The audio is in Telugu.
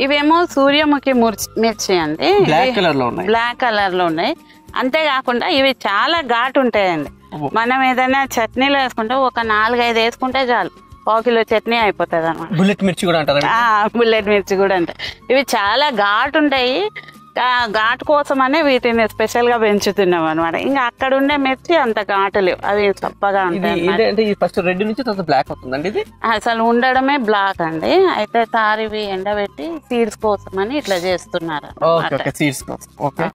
ఇవేమో సూర్యముఖి ముర్చి- మిర్చి అండి. బ్లాక్ కలర్లో ఉన్నాయి. బ్లాక్ కలర్లో ఉన్నాయి. అంతేకాకుండా ఇవి చాలా ఘాటు ఉంటాయండి. మనం ఏదైనా చట్నీలో వేసుకుంటే ఒక నాలుగైదు వేసుకుంటే చాలు. పావు కిలో చట్నీ అయిపోతుంది అనమాట బుల్లెట్ మిర్చి కూడా అంటారు? బుల్లెట్ మిర్చి కూడా ఉంటాయి ఇవి చాలా ఘాటు ఉంటాయి. ఘాటు కోసమనే వీటిని స్పెషల్గా పెంచుతున్నాం అనమాట ఇంకా అక్కడ ఉండే మిర్చి అంత ఘాటు లేవు. అవి చప్పగా ఉంటాయి ఫస్ట్ రెడ్ నుంచి బ్లాక్ అవుతుందండి ఇది? అసలు ఉండడమే బ్లాక్ అండి. అయితే సార్ ఇవి ఎండబెట్టి సీడ్స్ కోసమని ఇట్లా చేస్తున్నారు సీడ్స్ కోసం. ఓకే.